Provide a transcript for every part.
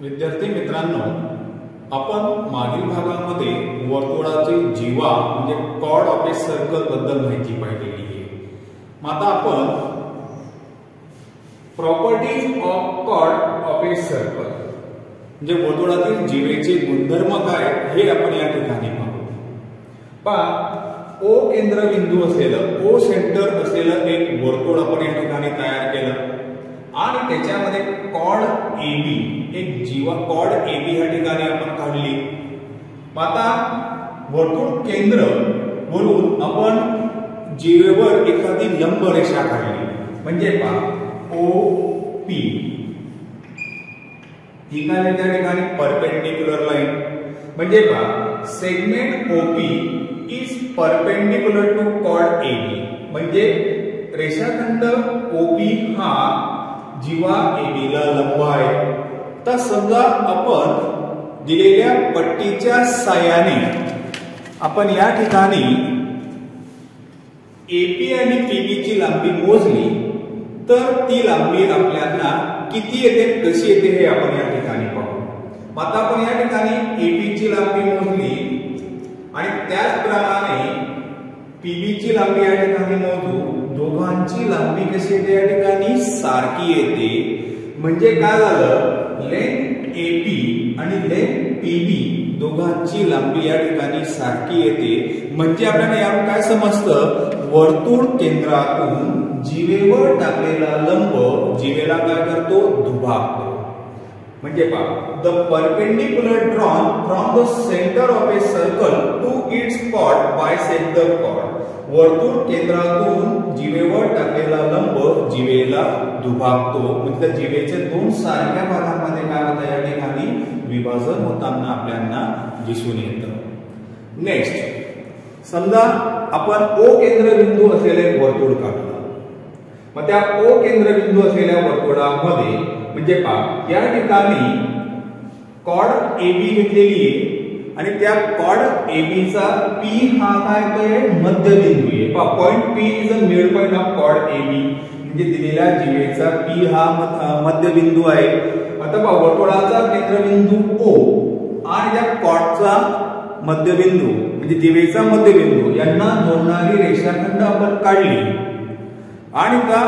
विद्यार्थी मित्रांनो, आपण मागील भागामध्ये वर्तुळाची जीवा, म्हणजे कॉड ऑफ़ ए सर्कल बद्दल माहिती पाहिलेली आहे. मग आता आपण प्रॉपर्टीज़ ऑफ़ कॉड ऑफ़ ए सर्कल वर्तुळातील जीवेचे गुणधर्म काय हे ओ केंद्रबिंदू असलेलं ओ सेंटर एक वर्तुळ आपण या ठिकाणी तयार केलं. बी ए बी या ठिकाणी आपण काढली आता वर्तुळ केंद्र वरून आपण लंब रेषा काढली ओ पी। ही काय segment OP is perpendicular to code A B म्हणजे रेषाखंड हा जीवा ए ला लंब आहे. तर समजा आपण दिलेल्या पट्टीच्या साह्याने एपी आणि पीबी ची लांबी मोजली, तर ती लांबी आपल्याला किती येते, कशी येते आता आपण या एपी ची लांबी मोजली पीबी ची लांबी मोजू. दोघांची लांबी सारखी म्हणजे काय झालं? लेंथ पी आणि लेंथ पीबी दोघांची लांबी या ठिकाणी सारखी येते. म्हणजे आपल्याला यावर काय समजतं? वर्तुळ केंद्रातून जीवेवर टाकलेला लंब जीवेला काय करतो? दुभागतो. म्हणजे पहा the perpendicular drawn from the centre of a circle to its chord by centre chord वर्तुळ केंद्रातून जीवेवर टाकलेला लंब जीवेला दुभागतो. म्हणजे त्या जीवेच्या दोन सारख्या भागांमध्ये काय होतं? या ठिकाणी विभाजन होताना आपल्याला दिसून येतं. नेक्स्ट समजा आपण ओ केंद्रबिंदू असलेले वर्तुळ काढलं. मग त्या ओ केंद्रबिंदू असलेल्या वर्तुळामध्ये म्हणजे पहा या ठिकाणी कॉड ए बी घेतलेली आहे आणि त्या कॉड ए बी चा पी हा काय आहे मध्यबिंदू आहे. पहा point P is a mid point of code A B म्हणजे दिलेल्या जीवेचा पी हा मध्यबिंदू आहे. आता पहा वर्तुळाचा केंद्रबिंदू ओ आणि त्या कॉडचा मध्यबिंदू म्हणजे जीवेचा मध्यबिंदू यांना जोडणारी रेषाखंड आपण काढली. आणि का?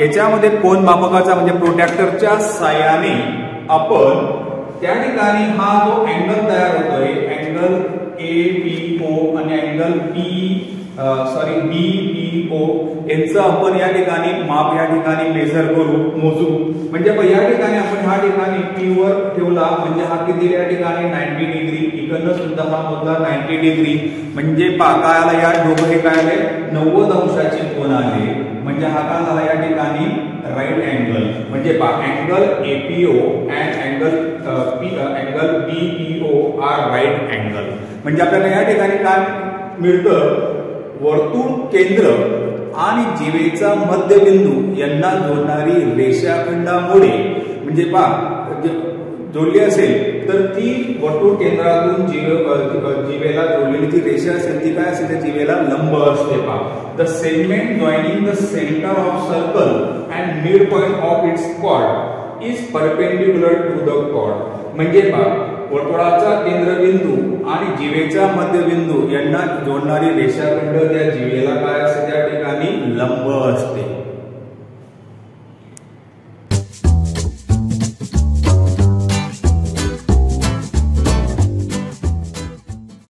याच्यामध्ये कोण मापकाचा म्हणजे प्रोटॅक्टरच्या साह्याने आपण त्या ठिकाणी हा जो अँगल तयार होतोय अँगल ए पी ओ आणि angle P sorry B P O यांचं आपण या ठिकाणी माप या ठिकाणी मेजर करू, मोजू. म्हणजे या ठिकाणी आपण ह्या ठिकाणी पी वर ठेवला, म्हणजे हा किती या ठिकाणी? नाईन्टी इकडनं सुद्धा हा मोजला नाईन्टी डिग्री पाकाला या नव्वद अंशाचे कोण आले म्हणजे हा APO and angle P BPO are right angle म्हणजे आपल्याला या ठिकाणी काय मध्यबिंदू यांना जोडणारी रेषाखंडामुळे. म्हणजे जोडली असेल, तर ती वर्तुळ केंद्रातून जीवे जीवेला जोडलेली ती रेषा ती काय जीवेला? लंब असते पा the segment joining the centre of circle and mid point of its chord is perpendicular to the chord म्हणजे पा वर्तुळाचा केंद्रबिंदू आणि जीवेचा मध्यबिंदू यांना रेषाखंड जीवेला लंब असते.